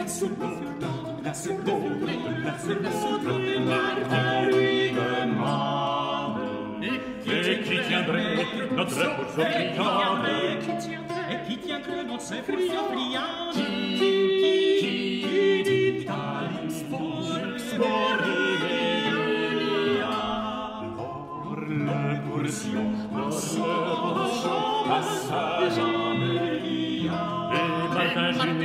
Et qui tiendrait notre pour friande Et qui tiendrait notre pour friande Qui, qui, d'Italie pour pour le poursion Passage